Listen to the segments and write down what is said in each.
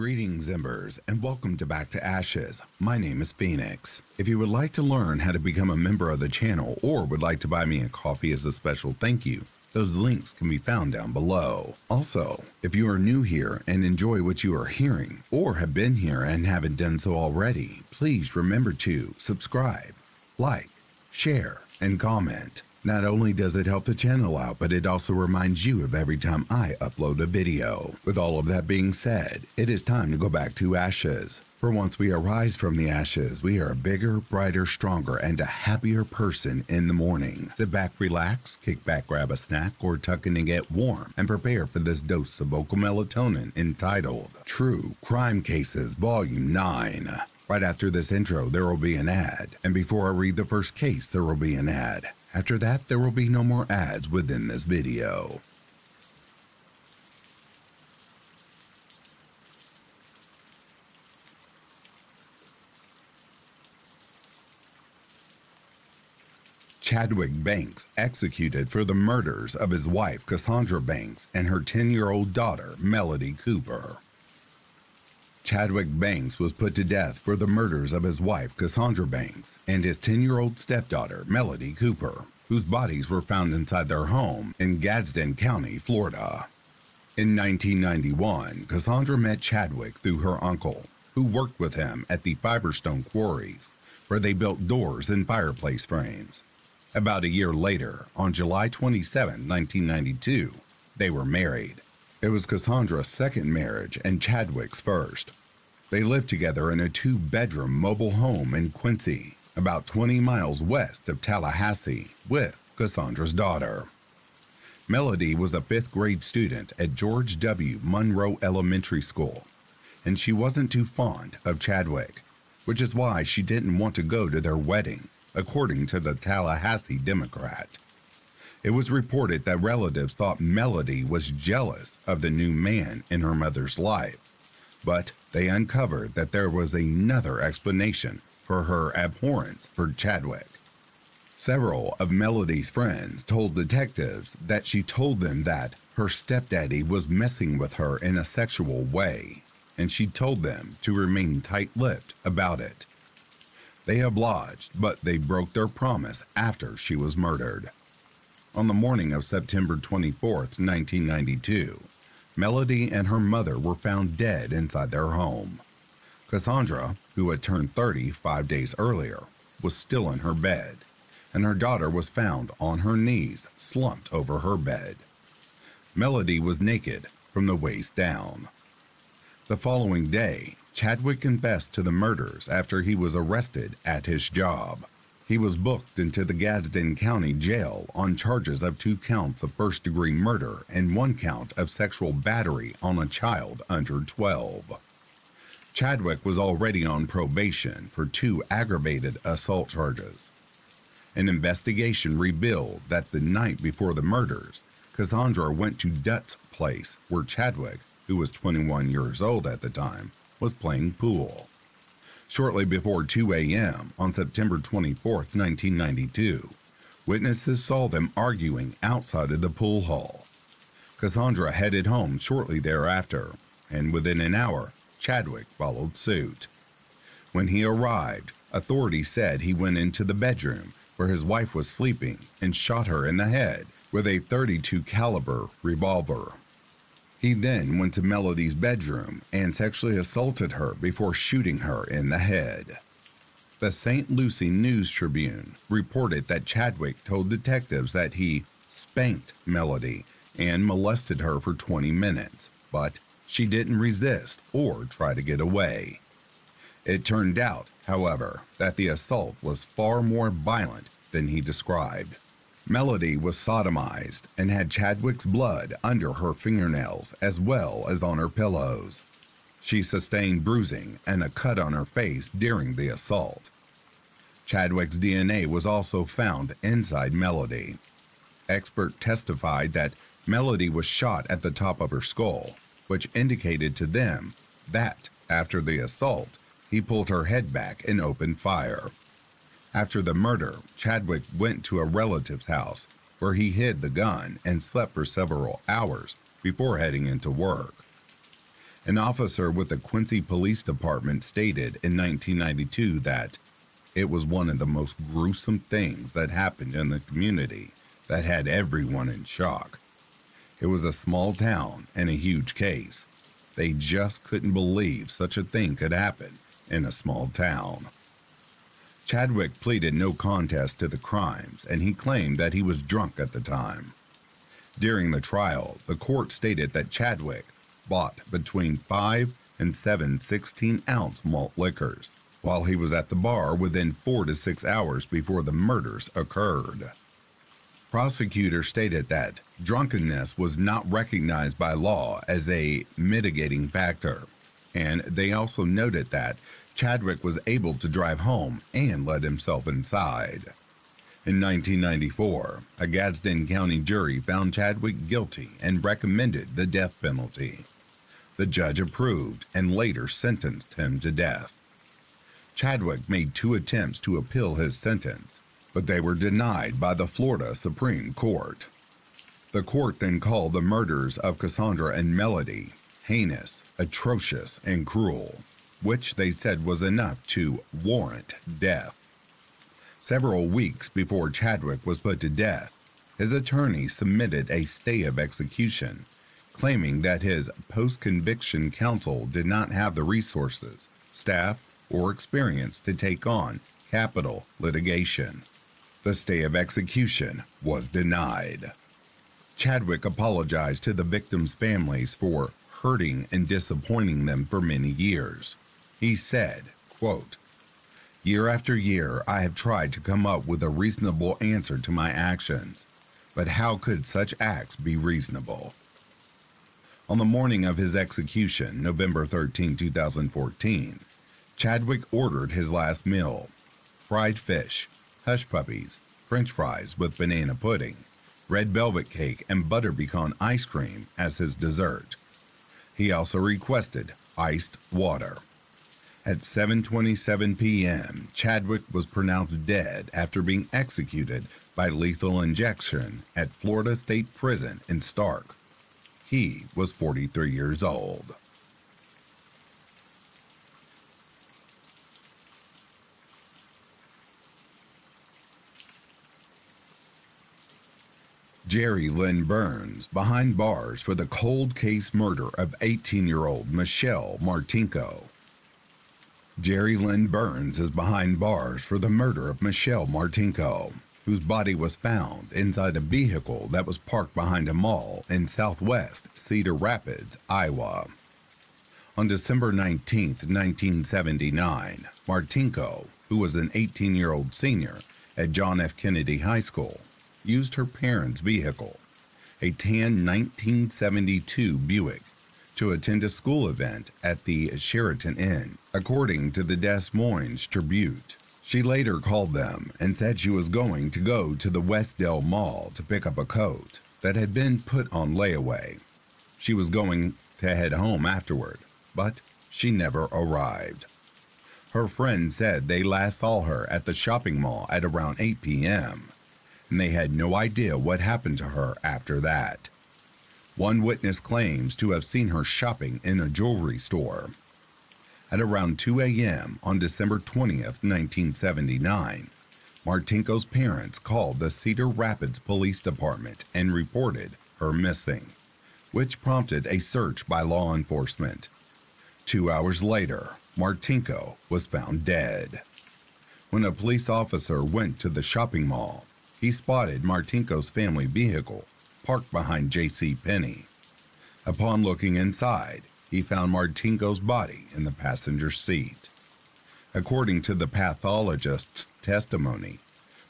Greetings, Embers, and welcome to Back to Ashes. My name is Phoenix. If you would like to learn how to become a member of the channel or would like to buy me a coffee as a special thank you, those links can be found down below. Also, if you are new here and enjoy what you are hearing, or have been here and haven't done so already, please remember to subscribe, like, share, and comment. Not only does it help the channel out, but it also reminds you of every time I upload a video. With all of that being said, it is time to go back to ashes. For once we arise from the ashes, we are a bigger, brighter, stronger, and a happier person in the morning. Sit back, relax, kick back, grab a snack, or tuck in and get warm, and prepare for this dose of vocal melatonin entitled True Crime Cases Volume 9. Right after this intro, there will be an ad, and before I read the first case, there will be an ad. After that, there will be no more ads within this video. Chadwick Banks executed for the murders of his wife Cassandra Banks and her 10 year old daughter Melody Cooper. Chadwick Banks was put to death for the murders of his wife, Cassandra Banks, and his 10 year old stepdaughter, Melody Cooper, whose bodies were found inside their home in Gadsden County, Florida. In 1991, Cassandra met Chadwick through her uncle, who worked with him at the Fiberstone Quarries, where they built doors and fireplace frames. About a year later, on July 27, 1992, they were married. It was Cassandra's second marriage and Chadwick's first. They lived together in a two bedroom mobile home in Quincy, about 20 miles west of Tallahassee, with Cassandra's daughter. Melody was a fifth grade student at George W. Monroe Elementary School, and she wasn't too fond of Chadwick, which is why she didn't want to go to their wedding, according to the Tallahassee Democrat. It was reported that relatives thought Melody was jealous of the new man in her mother's life, but they uncovered that there was another explanation for her abhorrence for Chadwick. Several of Melody's friends told detectives that she told them that her stepdaddy was messing with her in a sexual way, and she told them to remain tight lipped about it. They obliged, but they broke their promise after she was murdered. On the morning of September 24, 1992, Melody and her mother were found dead inside their home. Cassandra, who had turned 30 five days earlier, was still in her bed, and her daughter was found on her knees, slumped over her bed. Melody was naked from the waist down. The following day, Chadwick confessed to the murders after he was arrested at his job. He was booked into the Gadsden County Jail on charges of two counts of first degree murder and one count of sexual battery on a child under 12. Chadwick was already on probation for two aggravated assault charges. An investigation revealed that the night before the murders, Cassandra went to Dutt's place where Chadwick, who was 21 years old at the time, was playing pool. Shortly before 2 a.m. on September 24, 1992, witnesses saw them arguing outside of the pool hall. Cassandra headed home shortly thereafter, and within an hour, Chadwick followed suit. When he arrived, authorities said he went into the bedroom where his wife was sleeping and shot her in the head with a 32 caliber revolver. He then went to Melody's bedroom and sexually assaulted her before shooting her in the head. The St. Lucie News Tribune reported that Chadwick told detectives that he spanked Melody and molested her for 20 minutes, but she didn't resist or try to get away. It turned out, however, that the assault was far more violent than he described. Melody was sodomized and had Chadwick's blood under her fingernails as well as on her pillows. She sustained bruising and a cut on her face during the assault. Chadwick's DNA was also found inside Melody. Expert testified that Melody was shot at the top of her skull, which indicated to them that, after the assault, he pulled her head back and opened fire. After the murder, Chadwick went to a relative's house where he hid the gun and slept for several hours before heading into work. An officer with the Quincy Police Department stated in 1992 that it was one of the most gruesome things that happened in the community that had everyone in shock. It was a small town and a huge case. They just couldn't believe such a thing could happen in a small town. Chadwick pleaded no contest to the crimes and he claimed that he was drunk at the time. During the trial, the court stated that Chadwick bought between 5 and 7 16 ounce malt liquors while he was at the bar within 4 to 6 hours before the murders occurred. Prosecutors stated that drunkenness was not recognized by law as a mitigating factor, and they also noted that Chadwick was able to drive home and let himself inside. In 1994, a Gadsden County jury found Chadwick guilty and recommended the death penalty. The judge approved and later sentenced him to death. Chadwick made two attempts to appeal his sentence, but they were denied by the Florida Supreme Court. The court then called the murders of Cassandra and Melody heinous, atrocious, and cruel which they said was enough to warrant death. Several weeks before Chadwick was put to death, his attorney submitted a stay of execution, claiming that his post conviction counsel did not have the resources, staff, or experience to take on capital litigation. The stay of execution was denied. Chadwick apologized to the victims' families for hurting and disappointing them for many years. He said, quote, Year after year, I have tried to come up with a reasonable answer to my actions, but how could such acts be reasonable? On the morning of his execution, November 13, 2014, Chadwick ordered his last meal fried fish, hush puppies, french fries with banana pudding, red velvet cake, and butter pecan ice cream as his dessert. He also requested iced water. At 7:27 p.m., Chadwick was pronounced dead after being executed by lethal injection at Florida State Prison in Starke. He was 43 years old. Jerry Lynn Burns behind bars for the cold case murder of 18 year old Michelle Martinko. Jerry Lynn Burns is behind bars for the murder of Michelle Martinko, whose body was found inside a vehicle that was parked behind a mall in southwest Cedar Rapids, Iowa. On December 19, 1979, Martinko, who was an 18 year old senior at John F. Kennedy High School, used her parents' vehicle, a tan 1972 Buick, to attend a school event at the Sheraton Inn, according to the Des Moines Tribune. She later called them and said she was going to go to the Westdale Mall to pick up a coat that had been put on layaway. She was going to head home afterward, but she never arrived. Her friend said they last saw her at the shopping mall at around 8 p.m., and they had no idea what happened to her after that. One witness claims to have seen her shopping in a jewelry store. At around 2 a.m. on December 20th, 1979, Martinko's parents called the Cedar Rapids Police Department and reported her missing, which prompted a search by law enforcement. Two hours later, Martinko was found dead. When a police officer went to the shopping mall, he spotted Martinko's family vehicle parked behind J.C. Penney. Upon looking inside, he found Martinko's body in the passenger seat. According to the pathologist's testimony,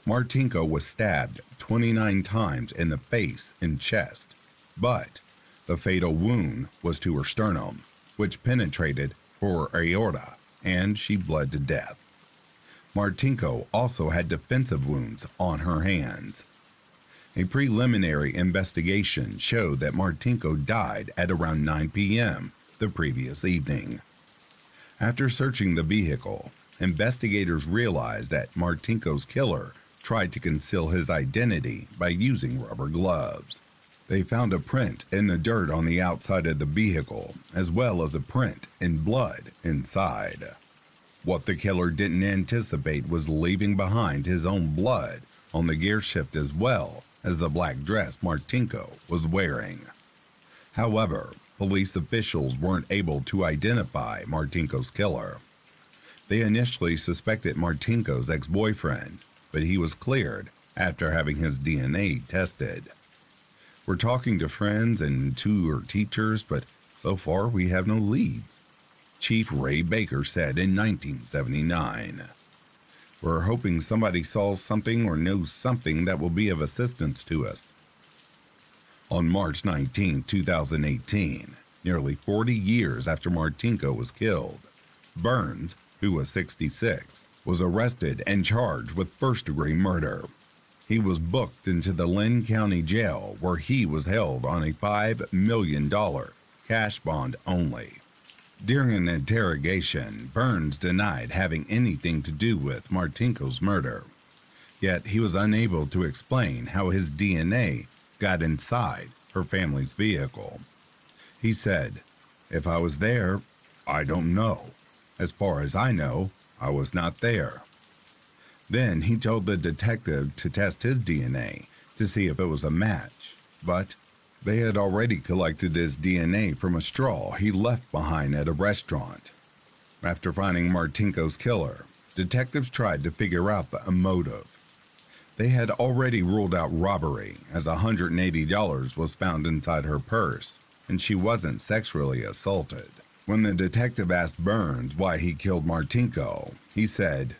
Martinko was stabbed 29 times in the face and chest, but the fatal wound was to her sternum, which penetrated her aorta, and she bled to death. Martinko also had defensive wounds on her hands. A preliminary investigation showed that Martinko died at around 9 p.m. the previous evening. After searching the vehicle, investigators realized that Martinko's killer tried to conceal his identity by using rubber gloves. They found a print in the dirt on the outside of the vehicle, as well as a print in blood inside. What the killer didn't anticipate was leaving behind his own blood on the gear shift as well as the black dress Martinko was wearing. However, police officials weren't able to identify Martinko's killer. They initially suspected Martinko's ex boyfriend, but he was cleared after having his DNA tested. We're talking to friends and two teachers, but so far we have no leads. Chief Ray Baker said in 1979. We're hoping somebody saw something or knows something that will be of assistance to us. On March 19, 2018, nearly 40 years after Martinko was killed, Burns, who was 66, was arrested and charged with first degree murder. He was booked into the Linn County Jail where he was held on a $5 million cash bond only. During an interrogation, Burns denied having anything to do with Martinko's murder. Yet he was unable to explain how his DNA got inside her family's vehicle. He said, If I was there, I don't know. As far as I know, I was not there. Then he told the detective to test his DNA to see if it was a match, but they had already collected his DNA from a straw he left behind at a restaurant. After finding Martinko's killer, detectives tried to figure out the motive. They had already ruled out robbery, as $180 was found inside her purse, and she wasn't sexually assaulted. When the detective asked Burns why he killed Martinko, he said,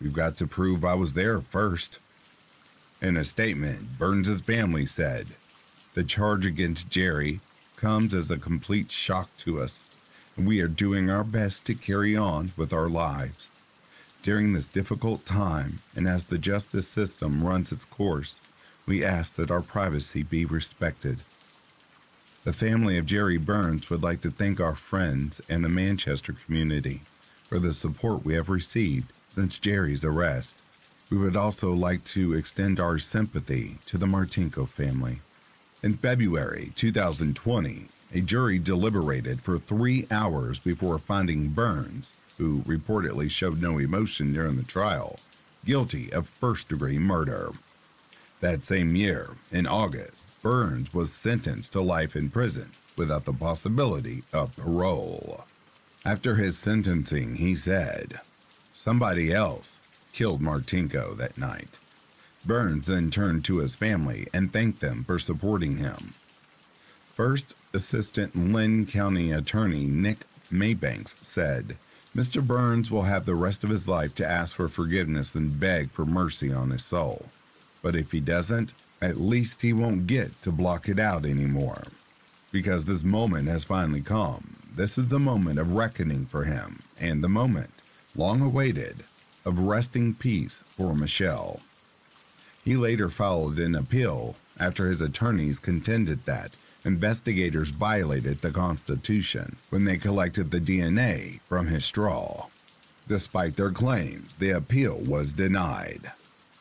We've got to prove I was there first. In a statement, Burns's family said, The charge against Jerry comes as a complete shock to us, and we are doing our best to carry on with our lives. During this difficult time, and as the justice system runs its course, we ask that our privacy be respected. The family of Jerry Burns would like to thank our friends and the Manchester community for the support we have received since Jerry's arrest. We would also like to extend our sympathy to the Martinko family. In February 2020, a jury deliberated for three hours before finding Burns, who reportedly showed no emotion during the trial, guilty of first degree murder. That same year, in August, Burns was sentenced to life in prison without the possibility of parole. After his sentencing, he said, Somebody else killed Martinko that night. Burns then turned to his family and thanked them for supporting him. First Assistant Linn County Attorney Nick Maybanks said, Mr. Burns will have the rest of his life to ask for forgiveness and beg for mercy on his soul. But if he doesn't, at least he won't get to block it out anymore. Because this moment has finally come. This is the moment of reckoning for him, and the moment long awaited, of resting peace for Michelle. He later filed an appeal after his attorneys contended that investigators violated the Constitution when they collected the DNA from his straw. Despite their claims, the appeal was denied.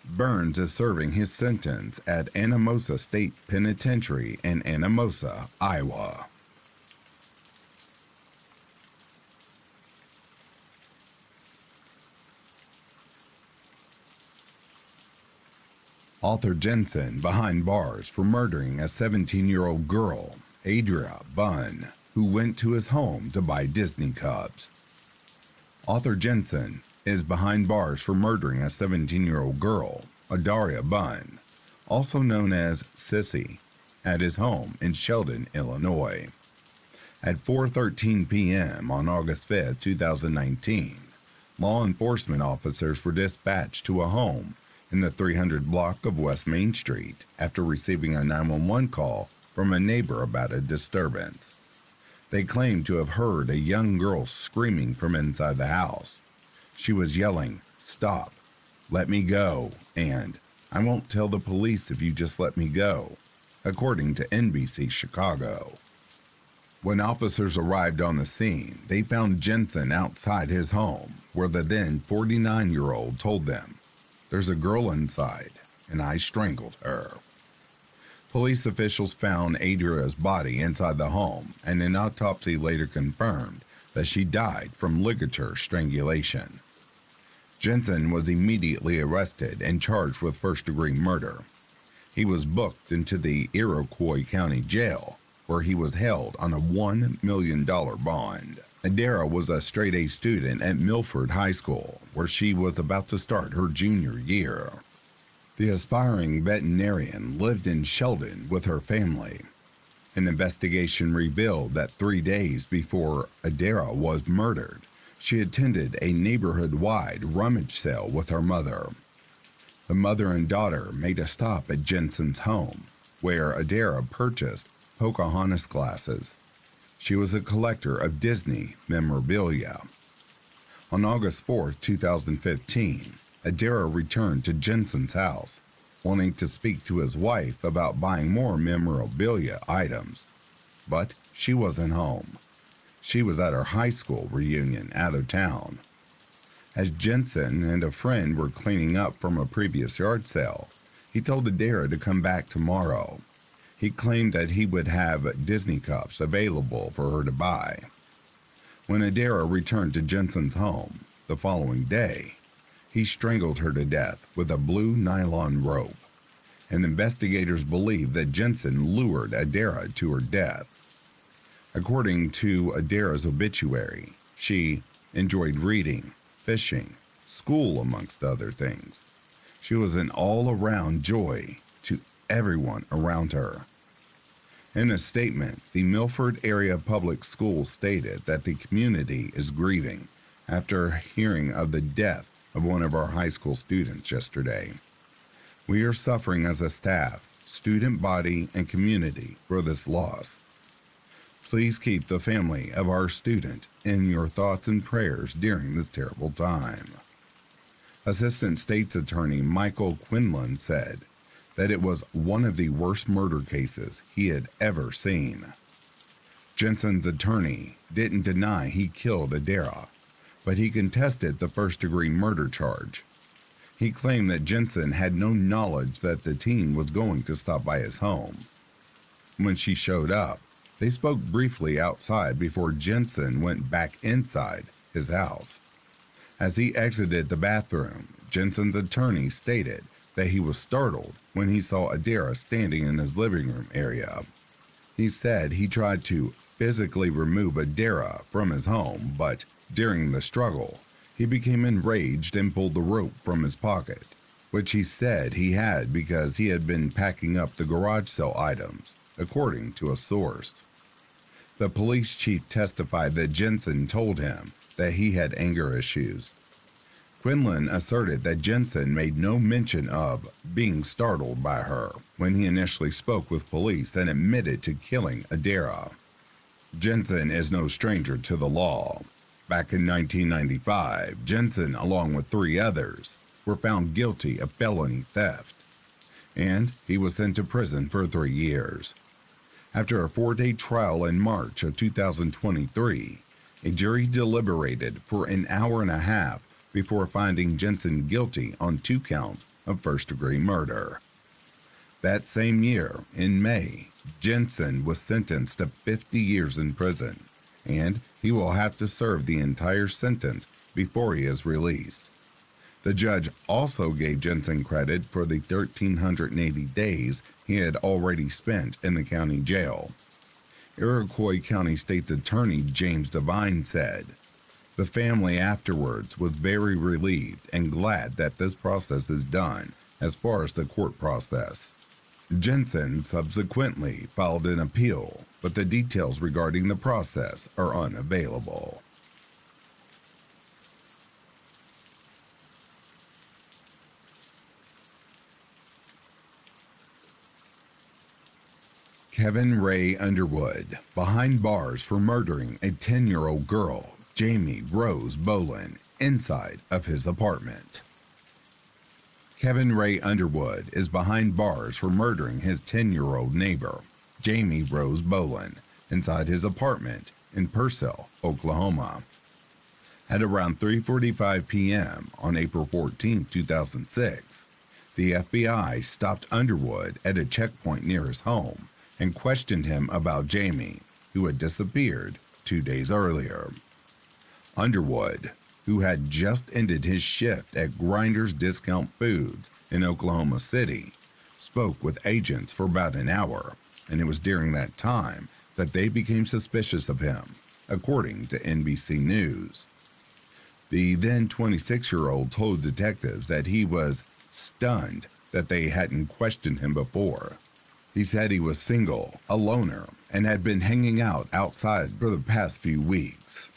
Burns is serving his sentence at Anamosa State Penitentiary in Anamosa, Iowa. Arthur Jensen behind bars for murdering a 17 year old girl, Adara Bunn, who went to his home to buy Disney Cups. Arthur Jensen is behind bars for murdering a 17 year old girl, Adara Bunn, also known as Sissy, at his home in Sheldon, Illinois. At 4:13 p.m. on August 5, 2019, law enforcement officers were dispatched to a home in the 300 block of West Main Street after receiving a 911 call from a neighbor about a disturbance. They claimed to have heard a young girl screaming from inside the house. She was yelling, Stop, let me go, and I won't tell the police if you just let me go, according to NBC Chicago. When officers arrived on the scene, they found Jensen outside his home, where the then 49 year old told them there's a girl inside, and I strangled her. Police officials found Adara's body inside the home, and an autopsy later confirmed that she died from ligature strangulation. Jensen was immediately arrested and charged with first degree murder. He was booked into the Iroquois County Jail, where he was held on a $1 million bond. Adara was a straight A student at Milford High School, where she was about to start her junior year. The aspiring veterinarian lived in Sheldon with her family. An investigation revealed that three days before Adara was murdered, she attended a neighborhood wide rummage sale with her mother. The mother and daughter made a stop at Jensen's home, where Adara purchased Pocahontas glasses. She was a collector of Disney memorabilia. On August 4, 2015, Adara returned to Jensen's house, wanting to speak to his wife about buying more memorabilia items. But she wasn't home. She was at her high school reunion out of town. As Jensen and a friend were cleaning up from a previous yard sale, he told Adara to come back tomorrow. He claimed that he would have Disney cups available for her to buy. When Adara returned to Jensen's home the following day, he strangled her to death with a blue nylon rope, and investigators believe that Jensen lured Adara to her death. According to Adara's obituary, she enjoyed reading, fishing, school, amongst other things. She was an all around joy everyone around her. In a statement, the Milford Area Public Schools stated that the community is grieving after hearing of the death of one of our high school students yesterday. We are suffering as a staff, student body, and community for this loss. Please keep the family of our student in your thoughts and prayers during this terrible time. Assistant State's Attorney Michael Quinlan said that it was one of the worst murder cases he had ever seen. Jensen's attorney didn't deny he killed Adara, but he contested the first degree murder charge. He claimed that Jensen had no knowledge that the teen was going to stop by his home. When she showed up, they spoke briefly outside before Jensen went back inside his house. As he exited the bathroom, Jensen's attorney stated that he was startled when he saw Adara standing in his living room area. He said he tried to physically remove Adara from his home, but during the struggle, he became enraged and pulled the rope from his pocket, which he said he had because he had been packing up the garage sale items, according to a source. The police chief testified that Jensen told him that he had anger issues. Quinlan asserted that Jensen made no mention of being startled by her when he initially spoke with police and admitted to killing Adara. Jensen is no stranger to the law. Back in 1995, Jensen, along with three others, were found guilty of felony theft, and he was sent to prison for three years. After a four day trial in March of 2023, a jury deliberated for an hour and a half before finding Jensen guilty on two counts of first degree murder. That same year, in May, Jensen was sentenced to 50 years in prison and he will have to serve the entire sentence before he is released. The judge also gave Jensen credit for the 1,380 days he had already spent in the county jail. Iroquois County State's Attorney James Devine said, The family afterwards was very relieved and glad that this process is done as far as the court process. Jensen subsequently filed an appeal, but the details regarding the process are unavailable. Kevin Ray Underwood, behind bars for murdering a 10 year old girl, Jamie Rose Bolin, inside of his apartment. Kevin Ray Underwood is behind bars for murdering his 10 year old neighbor, Jamie Rose Bolin, inside his apartment in Purcell, Oklahoma. At around 3:45 p.m. on April 14, 2006, The FBI stopped Underwood at a checkpoint near his home and questioned him about Jamie, who had disappeared two days earlier. Underwood, who had just ended his shift at Grinders Discount Foods in Oklahoma City, spoke with agents for about an hour, and it was during that time that they became suspicious of him, according to NBC News. The then 26 year old told detectives that he was stunned that they hadn't questioned him before. He said he was single, a loner, and had been hanging out outside for the past few weeks.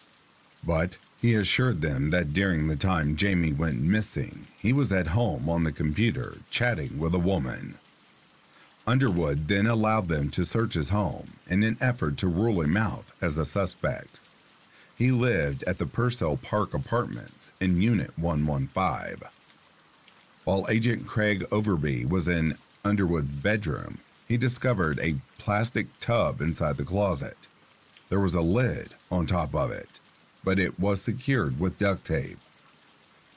But he assured them that during the time Jamie went missing, he was at home on the computer chatting with a woman. Underwood then allowed them to search his home in an effort to rule him out as a suspect. He lived at the Purcell Park Apartments in Unit 115. While Agent Craig Overby was in Underwood's bedroom, he discovered a plastic tub inside the closet. There was a lid on top of it, but it was secured with duct tape.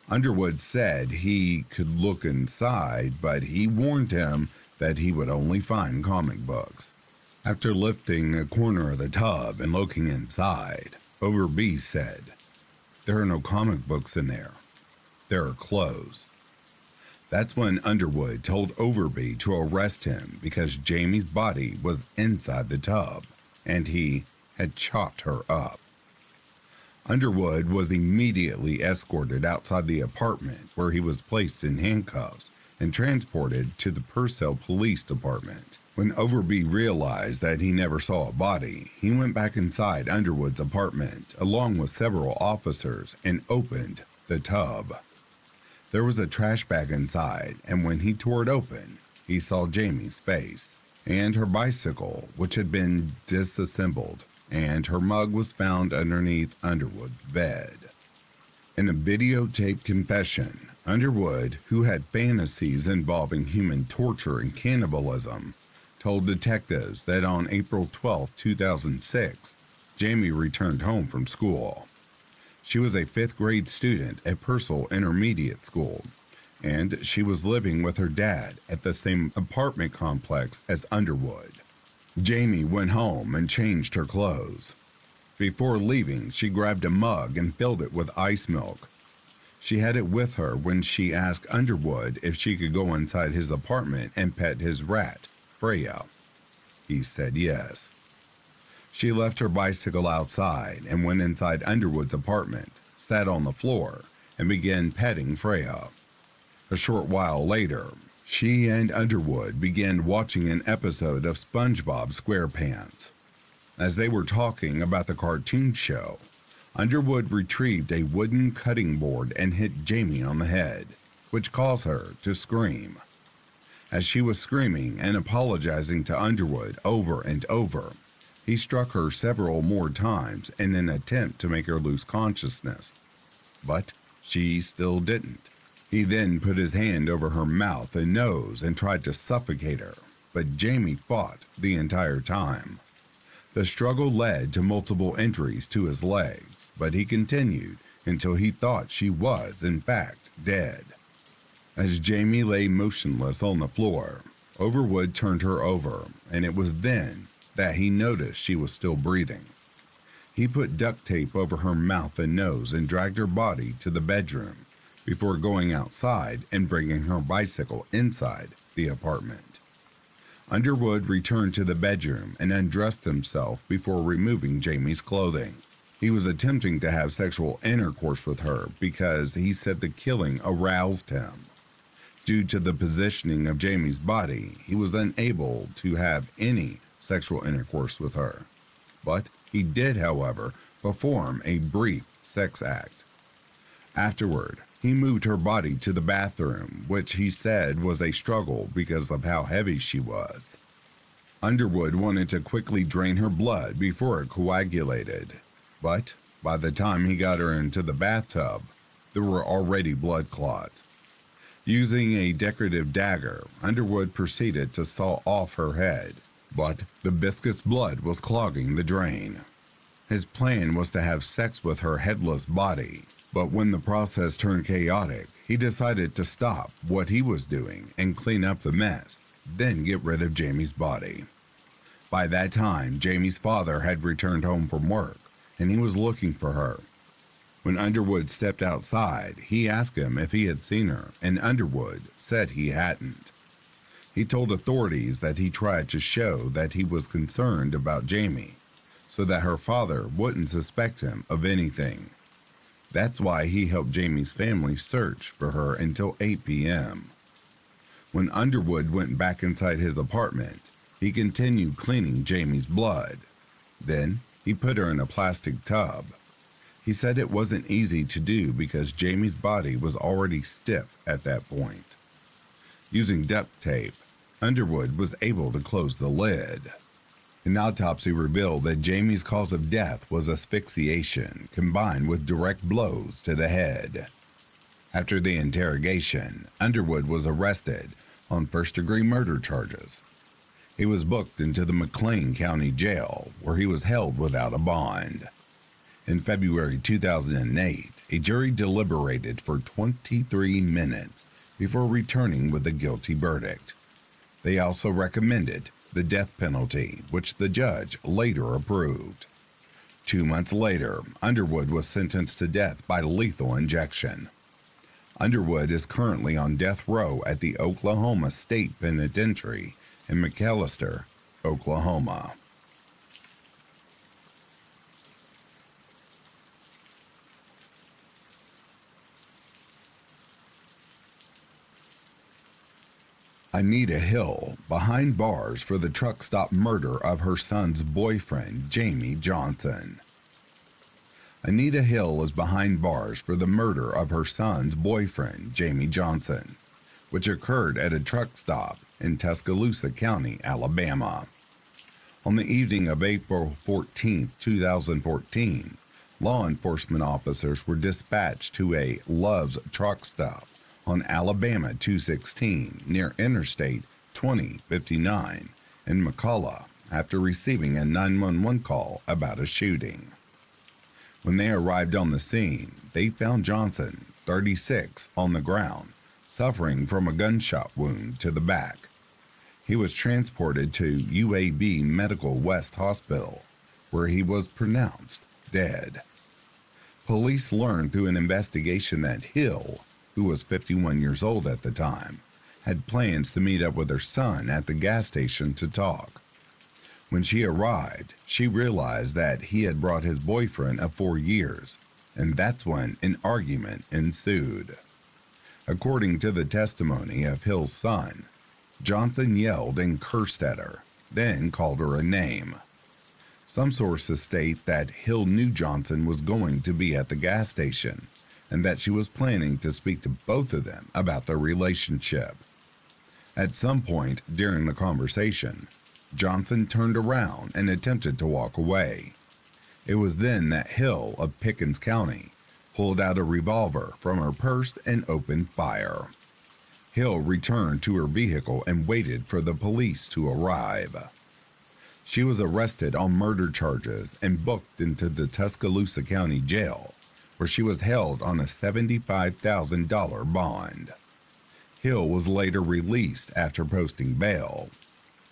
Underwood said he could look inside, but he warned him that he would only find comic books. After lifting a corner of the tub and looking inside, Overby said, There are no comic books in there. There are clothes. That's when Underwood told Overby to arrest him because Jamie's body was inside the tub and he had chopped her up. Underwood was immediately escorted outside the apartment where he was placed in handcuffs and transported to the Purcell Police Department. When Overby realized that he never saw a body, he went back inside Underwood's apartment along with several officers and opened the tub. There was a trash bag inside, and when he tore it open, he saw Jamie's face and her bicycle, which had been disassembled, and her mug was found underneath Underwood's bed. In a videotaped confession, Underwood, who had fantasies involving human torture and cannibalism, told detectives that on April 12, 2006, Jamie returned home from school. She was a fifth grade student at Purcell Intermediate School, and she was living with her dad at the same apartment complex as Underwood. Jamie went home and changed her clothes. Before leaving, she grabbed a mug and filled it with ice milk she had it with her when she asked Underwood if she could go inside his apartment and pet his rat, Freya. He said yes. She left her bicycle outside and went inside Underwood's apartment, sat on the floor, and began petting Freya. A short while later, she and Underwood began watching an episode of SpongeBob SquarePants. As they were talking about the cartoon show, Underwood retrieved a wooden cutting board and hit Jamie on the head, which caused her to scream. As she was screaming and apologizing to Underwood over and over, he struck her several more times in an attempt to make her lose consciousness. But she still didn't. He then put his hand over her mouth and nose and tried to suffocate her, but Jamie fought the entire time. The struggle led to multiple injuries to his legs but he continued until he thought she was, in fact, dead. As Jamie lay motionless on the floor, Overwood turned her over, and it was then that he noticed she was still breathing. He put duct tape over her mouth and nose and dragged her body to the bedroom before going outside and bringing her bicycle inside the apartment. Underwood returned to the bedroom and undressed himself before removing Jamie's clothing. He was attempting to have sexual intercourse with her because he said the killing aroused him. Due to the positioning of Jamie's body, he was unable to have any sexual intercourse with her. But he did, however, perform a brief sex act. Afterward, he moved her body to the bathroom, which he said was a struggle because of how heavy she was. Underwood wanted to quickly drain her blood before it coagulated, but by the time he got her into the bathtub, there were already blood clots. Using a decorative dagger, Underwood proceeded to saw off her head, but the viscous blood was clogging the drain. His plan was to have sex with her headless body, but when the process turned chaotic, he decided to stop what he was doing and clean up the mess, then get rid of Jamie's body. By that time, Jamie's father had returned home from work and he was looking for her. When Underwood stepped outside, he asked him if he had seen her, and Underwood said he hadn't. He told authorities that he tried to show that he was concerned about Jamie, so that her father wouldn't suspect him of anything. That's why he helped Jamie's family search for her until 8 p.m. When Underwood went back inside his apartment, he continued cleaning Jamie's blood. Then he put her in a plastic tub he said it wasn't easy to do because Jamie's body was already stiff at that point. Using duct tape, Underwood was able to close the lid. An autopsy revealed that Jamie's cause of death was asphyxiation combined with direct blows to the head. After the interrogation, Underwood was arrested on first degree murder charges. He was booked into the McClain County Jail, where he was held without a bond. In February 2008, a jury deliberated for 23 minutes before returning with a guilty verdict. They also recommended the death penalty, which the judge later approved. Two months later, Underwood was sentenced to death by lethal injection. Underwood is currently on death row at the Oklahoma State Penitentiary in McAlester, Oklahoma. Anita Hill behind bars for the truck stop murder of her son's boyfriend, Jamie Johnson. Anita Hill is behind bars for the murder of her son's boyfriend, Jamie Johnson, which occurred at a truck stop in Tuscaloosa County, Alabama. On the evening of April 14, 2014, law enforcement officers were dispatched to a Love's truck stop on Alabama 216 near Interstate 2059 in McCalla after receiving a 911 call about a shooting. When they arrived on the scene, they found Johnson, 36, on the ground, suffering from a gunshot wound to the back. He was transported to UAB Medical West Hospital, where he was pronounced dead. Police learned through an investigation that Hill who was 51 years old at the time, had plans to meet up with her son at the gas station to talk. When she arrived, she realized that he had brought his boyfriend of four years, and that's when an argument ensued. According to the testimony of Hill's son, Johnson yelled and cursed at her, then called her a name. Some sources state that Hill knew Johnson was going to be at the gas station and that she was planning to speak to both of them about their relationship. At some point during the conversation, Johnson turned around and attempted to walk away. It was then that Hill of Pickens County pulled out a revolver from her purse and opened fire. Hill returned to her vehicle and waited for the police to arrive. She was arrested on murder charges and booked into the Tuscaloosa County Jail where she was held on a $75,000 bond. Hill was later released after posting bail.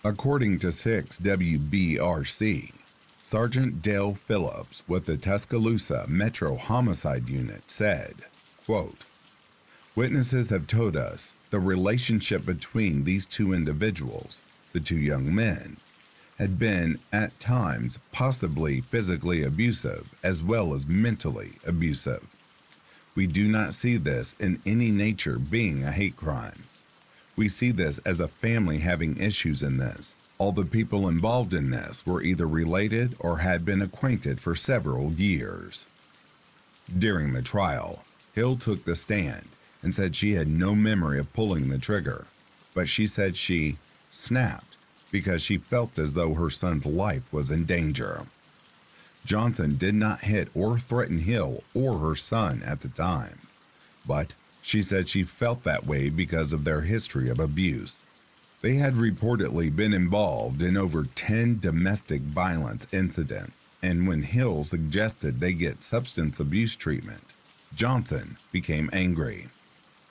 According to 6 WBRC, Sergeant Dale Phillips with the Tuscaloosa Metro Homicide Unit said, quote, Witnesses have told us the relationship between these two individuals, the two young men, had been at times possibly physically abusive as well as mentally abusive. We do not see this in any nature being a hate crime. We see this as a family having issues in this. All the people involved in this were either related or had been acquainted for several years. During the trial, Hill took the stand and said she had no memory of pulling the trigger, but she said she snapped because she felt as though her son's life was in danger. Johnson did not hit or threaten Hill or her son at the time, but she said she felt that way because of their history of abuse. They had reportedly been involved in over 10 domestic violence incidents, and when Hill suggested they get substance abuse treatment, Johnson became angry.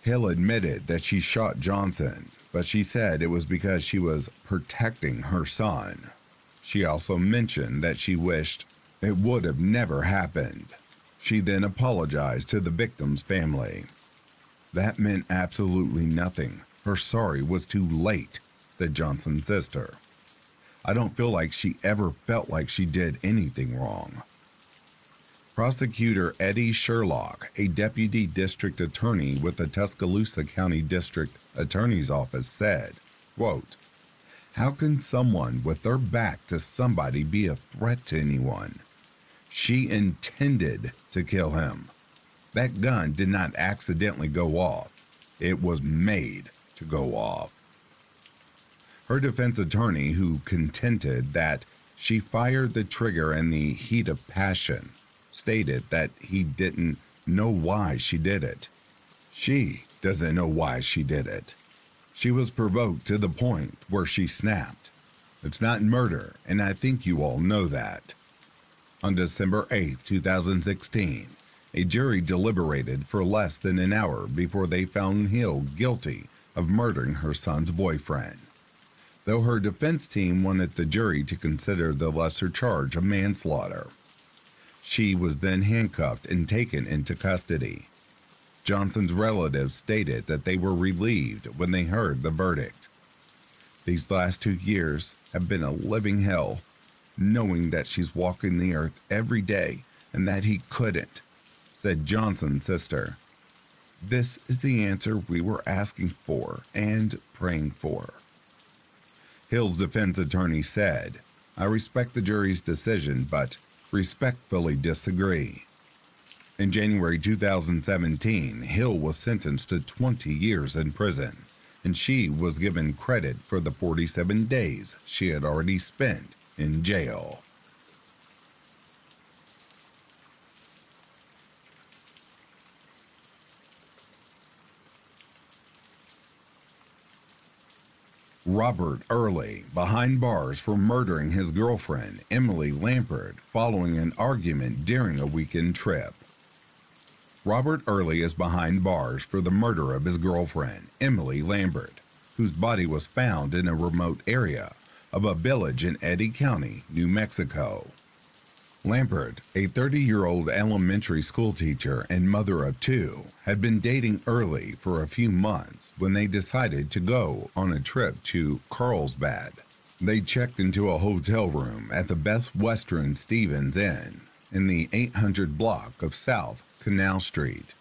Hill admitted that she shot Johnson, but she said it was because she was protecting her son. She also mentioned that she wished it would have never happened. She then apologized to the victim's family. That meant absolutely nothing. Her sorry was too late, said Johnson's sister. I don't feel like she ever felt like she did anything wrong. Prosecutor Eddie Sherlock, a deputy district attorney with the Tuscaloosa County District Attorney's Office, said, quote, How can someone with their back to somebody be a threat to anyone? She intended to kill him. That gun did not accidentally go off. It was made to go off. Her defense attorney, who contended that she fired the trigger in the heat of passion, stated that he didn't know why she did it. She doesn't know why she did it. She was provoked to the point where she snapped. It's not murder, and I think you all know that. On December 8, 2016, a jury deliberated for less than an hour before they found Hill guilty of murdering her son's boyfriend. Though her defense team wanted the jury to consider the lesser charge of manslaughter. She was then handcuffed and taken into custody. Johnson's relatives stated that they were relieved when they heard the verdict. These last two years have been a living hell, knowing that she's walking the earth every day and that he couldn't, said Johnson's sister. This is the answer we were asking for and praying for. Hill's defense attorney said, I respect the jury's decision, but respectfully disagree. In January 2017, Hill was sentenced to 20 years in prison, and she was given credit for the 47 days she had already spent in jail. Robert Early behind bars for murdering his girlfriend, Emily Lampert, following an argument during a weekend trip. Robert Early is behind bars for the murder of his girlfriend, Emily Lampert, whose body was found in a remote area of a village in Eddy County, New Mexico. Lampert, a 30 year old elementary school teacher and mother of two, had been dating Early for a few months when they decided to go on a trip to Carlsbad. They checked into a hotel room at the Best Western Stevens Inn in the 800 block of South Canal Street.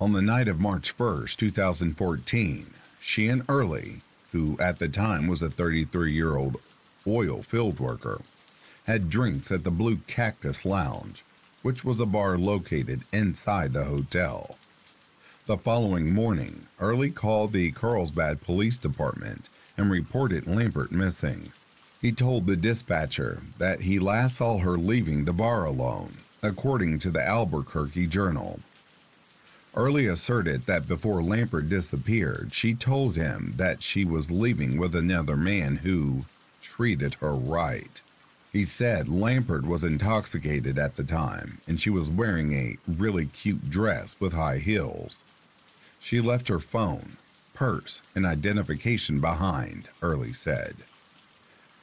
On the night of March 1, 2014, she and Early, who at the time was a 33 year old oil field worker, had drinks at the Blue Cactus Lounge, which was a bar located inside the hotel. The following morning, Early called the Carlsbad Police Department and reported Lampert missing. He told the dispatcher that he last saw her leaving the bar alone, according to the Albuquerque Journal. Early asserted that before Lampert disappeared, she told him that she was leaving with another man who treated her right. He said Lampert was intoxicated at the time and she was wearing a really cute dress with high heels. She left her phone, purse, and identification behind, Early said.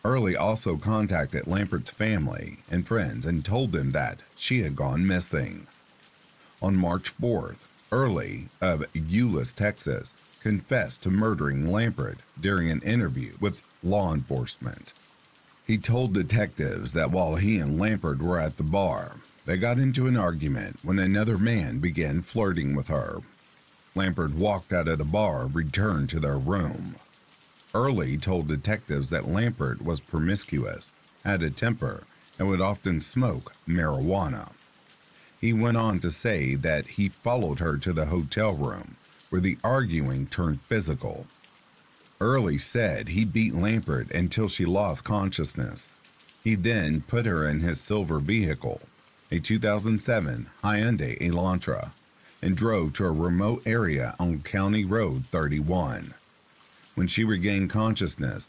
Early also contacted Lampert's family and friends and told them that she had gone missing. On March 4th, Early of Euless, Texas, confessed to murdering Lampert during an interview with law enforcement. He told detectives that while he and Lampert were at the bar, they got into an argument when another man began flirting with her. Lampert walked out of the bar, returned to their room. Early told detectives that Lampert was promiscuous, had a temper, and would often smoke marijuana. He went on to say that he followed her to the hotel room, where the arguing turned physical. Early said he beat Lampert until she lost consciousness. He then put her in his silver vehicle, a 2007 Hyundai Elantra, and drove to a remote area on County Road 31. When she regained consciousness,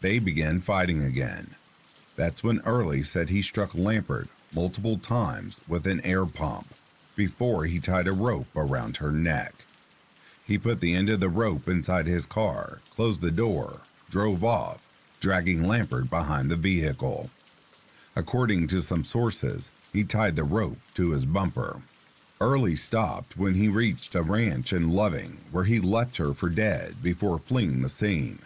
they began fighting again. That's when Early said he struck Lampert multiple times with an air pump before he tied a rope around her neck. He put the end of the rope inside his car, closed the door, drove off, dragging Lampert behind the vehicle. According to some sources, he tied the rope to his bumper. Early stopped when he reached a ranch in Loving, where he left her for dead before fleeing the scene.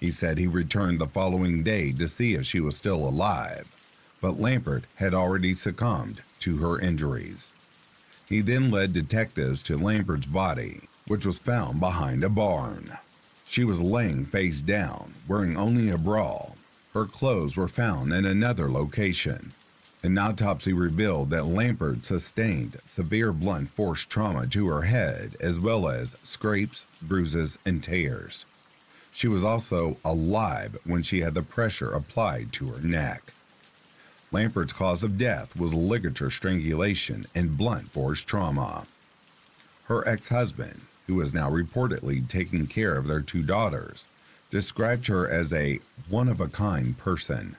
He said he returned the following day to see if she was still alive, but Lampert had already succumbed to her injuries. He then led detectives to Lampert's body, which was found behind a barn. She was laying face down, wearing only a bra. Her clothes were found in another location. An autopsy revealed that Lampert sustained severe blunt force trauma to her head, as well as scrapes, bruises, and tears. She was also alive when she had the pressure applied to her neck. Lampert's cause of death was ligature strangulation and blunt force trauma. Her ex husband, who is now reportedly taking care of their two daughters, described her as a one of a kind person.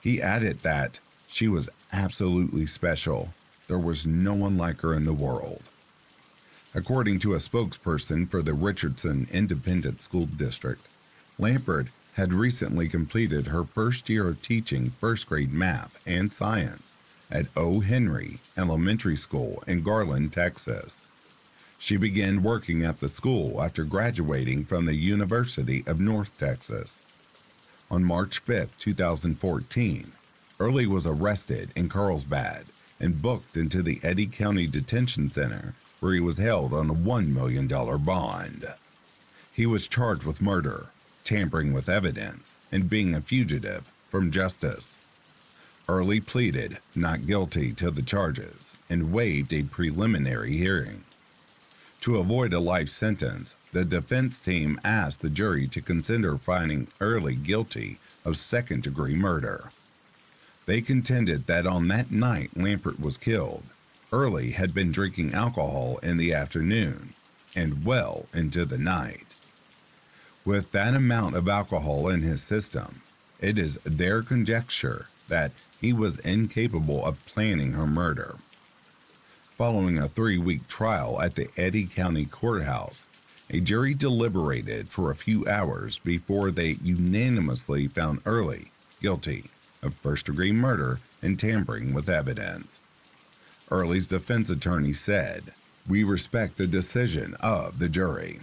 He added that she was absolutely special. There was no one like her in the world. According to a spokesperson for the Richardson Independent School District, Lampert had recently completed her first year of teaching first grade math and science at O. Henry Elementary School in Garland, Texas. She began working at the school after graduating from the University of North Texas. On March 5, 2014, Early was arrested in Carlsbad and booked into the Eddy County Detention Center where he was held on a $1 million bond. He was charged with murder, tampering with evidence, and being a fugitive from justice. Early pleaded not guilty to the charges and waived a preliminary hearing. To avoid a life sentence, the defense team asked the jury to consider finding Early guilty of second degree murder. They contended that on that night Lampert was killed, Early had been drinking alcohol in the afternoon and well into the night. With that amount of alcohol in his system, it is their conjecture that he was incapable of planning her murder. Following a three week trial at the Eddy County Courthouse, a jury deliberated for a few hours before they unanimously found Early guilty of first degree murder and tampering with evidence. Early's defense attorney said, We respect the decision of the jury.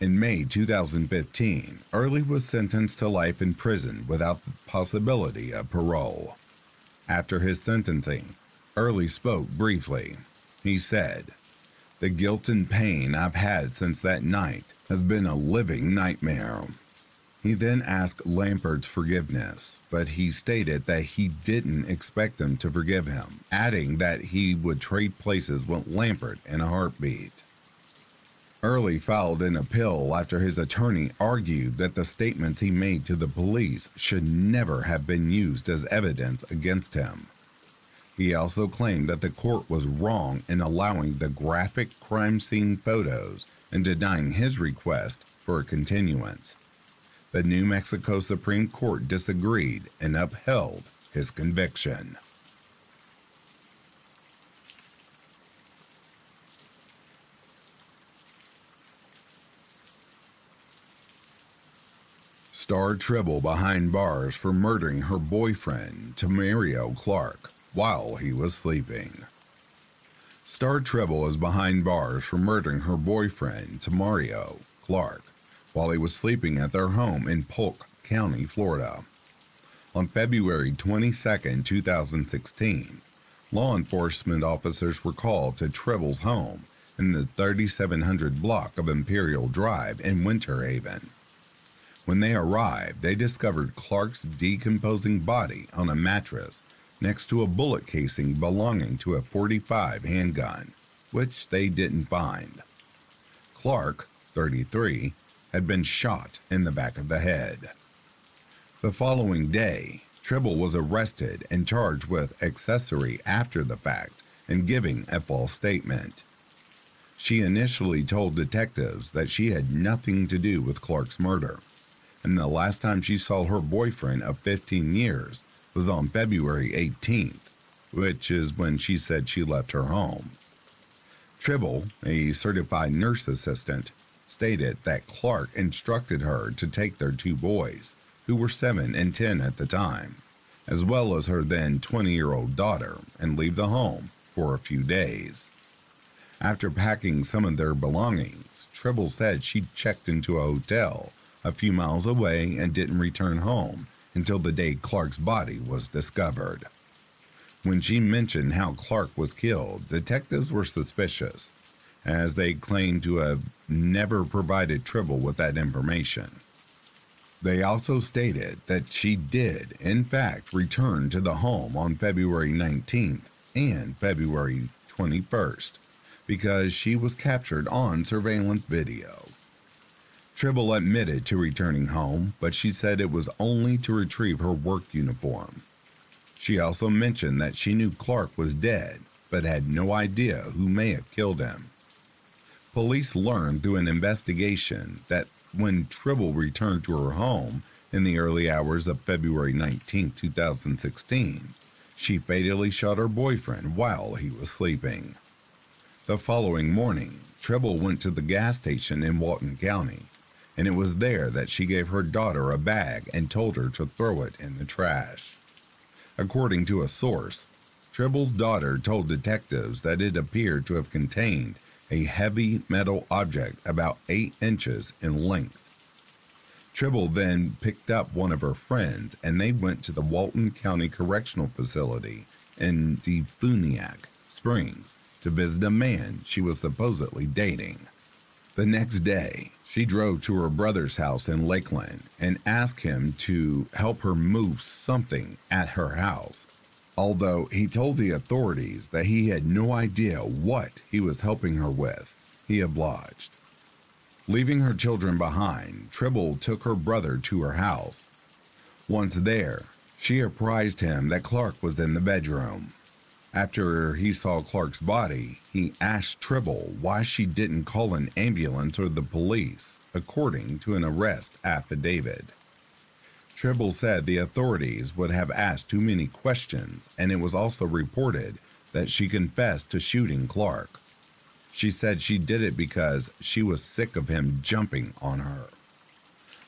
In May 2015, Early was sentenced to life in prison without the possibility of parole. After his sentencing, Early spoke briefly. He said, The guilt and pain I've had since that night has been a living nightmare. He then asked Lampert's forgiveness, but he stated that he didn't expect them to forgive him, adding that he would trade places with Lampert in a heartbeat. Early filed an appeal after his attorney argued that the statements he made to the police should never have been used as evidence against him. He also claimed that the court was wrong in allowing the graphic crime scene photos and denying his request for a continuance the New Mexico Supreme Court disagreed and upheld his conviction. Star Tribble behind bars for murdering her boyfriend, Tamario Clark, while he was sleeping. Star Tribble is behind bars for murdering her boyfriend, Tamario Clark, while he was sleeping at their home in Polk County, Florida. On February 22, 2016, law enforcement officers were called to Tribble's home in the 3700 block of Imperial Drive in Winter Haven. When they arrived, they discovered Clark's decomposing body on a mattress next to a bullet casing belonging to a 45 handgun, which they didn't find. Clark, 33, had been shot in the back of the head. The following day, Tribble was arrested and charged with accessory after the fact and giving a false statement. She initially told detectives that she had nothing to do with Clark's murder, and the last time she saw her boyfriend of 15 years was on February 18th, which is when she said she left her home. Tribble, a certified nurse assistant, stated that Clark instructed her to take their two boys, who were 7 and 10 at the time, as well as her then 20 year old daughter, and leave the home for a few days. After packing some of their belongings, Tribble said she checked into a hotel a few miles away and didn't return home until the day Clark's body was discovered. When she mentioned how Clark was killed, detectives were suspicious, as they claimed to have never provided Tribble with that information. They also stated that she did, in fact, return to the home on February 19th and February 21st because she was captured on surveillance video. Tribble admitted to returning home, but she said it was only to retrieve her work uniform. She also mentioned that she knew Clark was dead, but had no idea who may have killed him. Police learned through an investigation that when Tribble returned to her home in the early hours of February 19, 2016, she fatally shot her boyfriend while he was sleeping. The following morning, Tribble went to the gas station in Walton County, and it was there that she gave her daughter a bag and told her to throw it in the trash. According to a source, Tribble's daughter told detectives that it appeared to have contained a heavy metal object about 8 inches in length. Tribble then picked up one of her friends and they went to the Walton County Correctional Facility in DeFuniak Springs to visit a man she was supposedly dating. The next day, she drove to her brother's house in Lakeland and asked him to help her move something at her house although he told the authorities that he had no idea what he was helping her with. He obliged. Leaving her children behind, Tribble took her brother to her house. Once there, she apprised him that Clark was in the bedroom. After he saw Clark's body, he asked Tribble why she didn't call an ambulance or the police, according to an arrest affidavit. Tribble said the authorities would have asked too many questions, and it was also reported that she confessed to shooting Clark. She said she did it because she was sick of him jumping on her.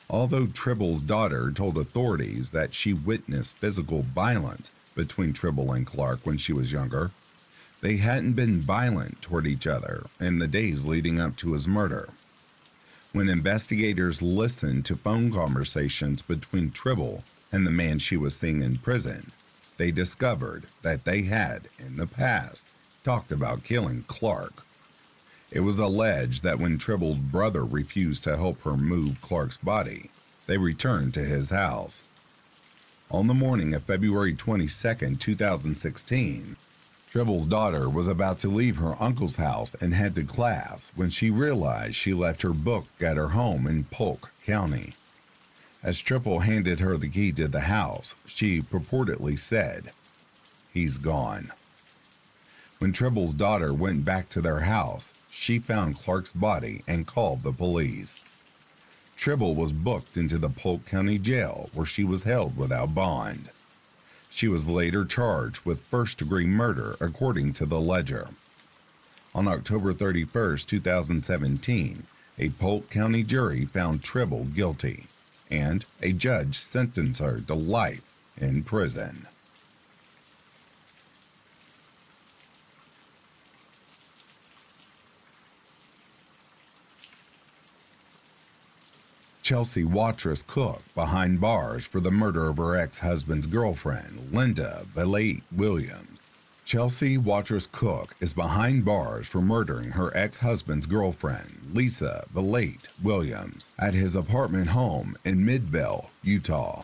Although Tribble's daughter told authorities that she witnessed physical violence between Tribble and Clark when she was younger, they hadn't been violent toward each other in the days leading up to his murder. When investigators listened to phone conversations between Tribble and the man she was seeing in prison, they discovered that they had, in the past, talked about killing Clark. It was alleged that when Tribble's brother refused to help her move Clark's body, they returned to his house. On the morning of February 22, 2016, Tribble's daughter was about to leave her uncle's house and head to class when she realized she left her book at her home in Polk County. As Tribble handed her the key to the house, she purportedly said, He's gone. When Tribble's daughter went back to their house, she found Clark's body and called the police. Tribble was booked into the Polk County Jail where she was held without bond. She was later charged with first degree murder, according to the ledger. On October 31, 2017, a Polk County jury found Tribble guilty, and a judge sentenced her to life in prison. Chelsea Watrous Cook behind bars for the murder of her ex husband's girlfriend, Linda Valate Williams. Chelsea Watrous Cook is behind bars for murdering her ex husband's girlfriend, Lisa Valate Williams, at his apartment home in Midvale, Utah.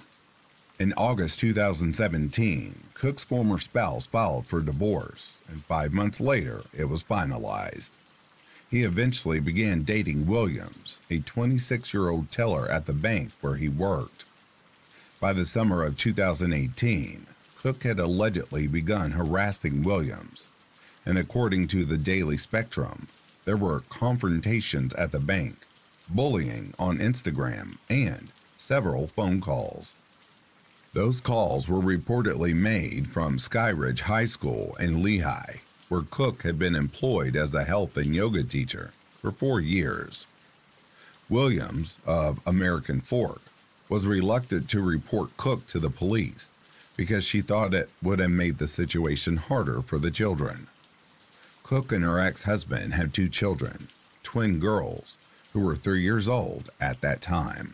In August 2017, Cook's former spouse filed for divorce, and five months later, it was finalized. He eventually began dating Williams, a 26 year old teller at the bank where he worked. By the summer of 2018, Cook had allegedly begun harassing Williams, and according to the Daily Spectrum, there were confrontations at the bank, bullying on Instagram, and several phone calls. Those calls were reportedly made from Skyridge High School in Lehi, where Cook had been employed as a health and yoga teacher for four years. Williams, of American Fork, was reluctant to report Cook to the police because she thought it would have made the situation harder for the children. Cook and her ex husband had two children, twin girls, who were three years old at that time.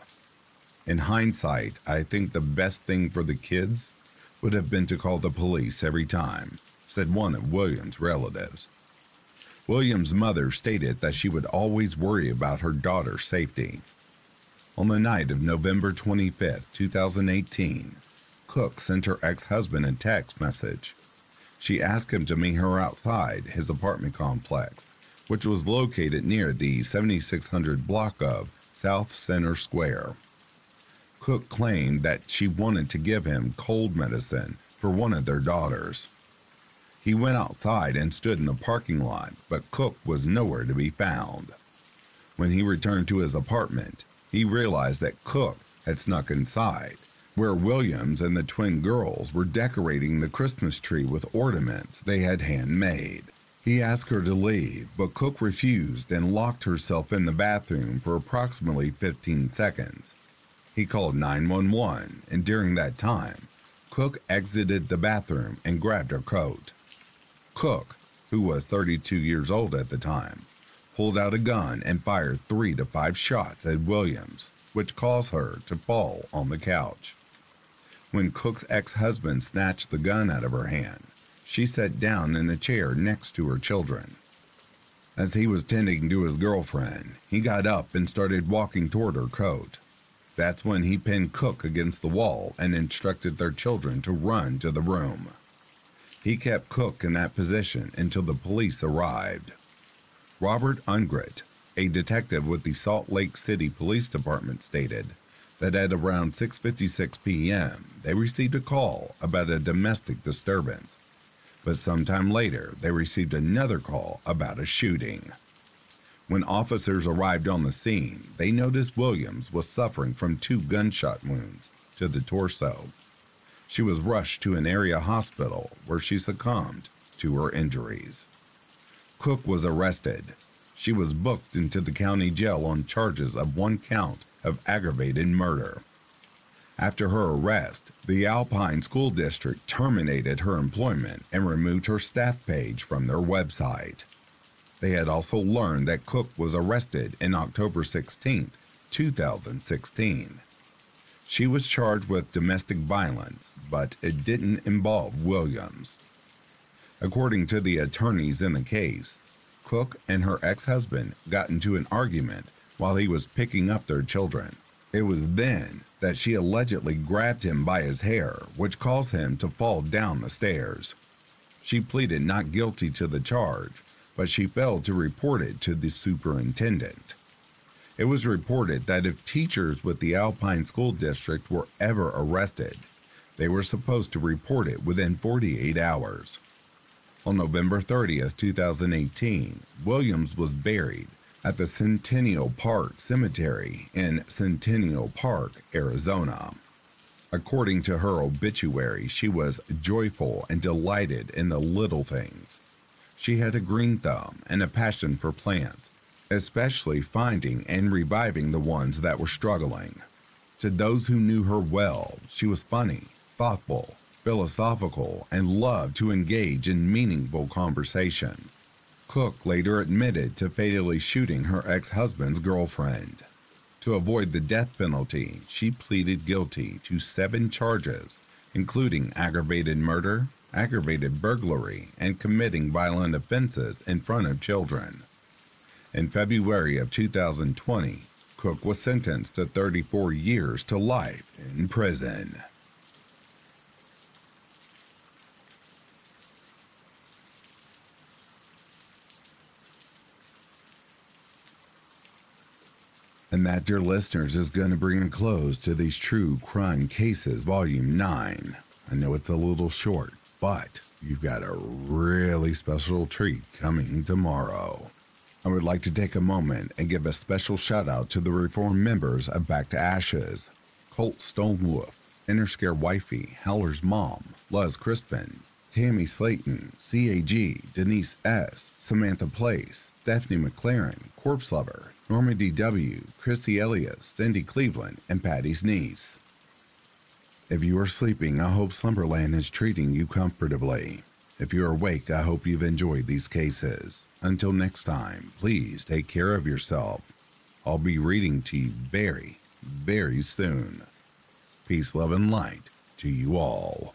In hindsight, I think the best thing for the kids would have been to call the police every time, said one of Williams' relatives. Williams' mother stated that she would always worry about her daughter's safety. On the night of November 25, 2018, Cook sent her ex husband a text message. She asked him to meet her outside his apartment complex, which was located near the 7600 block of South Center Square. Cook claimed that she wanted to give him cold medicine for one of their daughters. He went outside and stood in the parking lot, but Cook was nowhere to be found. When he returned to his apartment, he realized that Cook had snuck inside, where Williams and the twin girls were decorating the Christmas tree with ornaments they had handmade. He asked her to leave, but Cook refused and locked herself in the bathroom for approximately 15 seconds. He called 911, and during that time, Cook exited the bathroom and grabbed her coat. Cook, who was 32 years old at the time, pulled out a gun and fired three to five shots at Williams, which caused her to fall on the couch. When Cook's ex husband snatched the gun out of her hand, she sat down in a chair next to her children. As he was tending to his girlfriend, he got up and started walking toward her coat. That's when he pinned Cook against the wall and instructed their children to run to the room. He kept Cook in that position until the police arrived. Robert Ungrit, a detective with the Salt Lake City Police Department, stated that at around 6:56 p.m. they received a call about a domestic disturbance, but sometime later they received another call about a shooting. When officers arrived on the scene, they noticed Williams was suffering from two gunshot wounds to the torso. She was rushed to an area hospital where she succumbed to her injuries. Cook was arrested. She was booked into the county jail on charges of one count of aggravated murder. After her arrest, the Alpine School District terminated her employment and removed her staff page from their website. They had also learned that Cook was arrested in October 16, 2016. She was charged with domestic violence, but it didn't involve Williams. According to the attorneys in the case, Cook and her ex husband got into an argument while he was picking up their children. It was then that she allegedly grabbed him by his hair, which caused him to fall down the stairs. She pleaded not guilty to the charge but she failed to report it to the superintendent. It was reported that if teachers with the Alpine School District were ever arrested, they were supposed to report it within 48 hours. On November 30, 2018, Williams was buried at the Centennial Park Cemetery in Centennial Park, Arizona. According to her obituary, she was joyful and delighted in the little things. She had a green thumb and a passion for plants, especially finding and reviving the ones that were struggling. To those who knew her well, she was funny, thoughtful, philosophical, and loved to engage in meaningful conversation. Cook later admitted to fatally shooting her ex husband's girlfriend. To avoid the death penalty, she pleaded guilty to seven charges, including aggravated murder, aggravated burglary, and committing violent offenses in front of children. In February of 2020, Cook was sentenced to 34 years to life in prison. And that, dear listeners, is going to bring a close to these True Crime Cases, Volume 9. I know it's a little short, but you've got a really special treat coming tomorrow. I would like to take a moment and give a special shout out to the reform members of Back to Ashes Colt Stonewolf, Inner Scare Wifey, Howler's Mom, Luz Crispin, Tammy Slayton, CAG, Denise S., Samantha Place, Stephanie McLaren, Corpse Lover, Norma D.W., Christy Elias, Cindy Cleveland, and Patty's niece. If you are sleeping, I hope Slumberland is treating you comfortably. If you're awake, I hope you've enjoyed these cases. Until next time, please take care of yourself. I'll be reading to you very, very soon. Peace, love, and light to you all.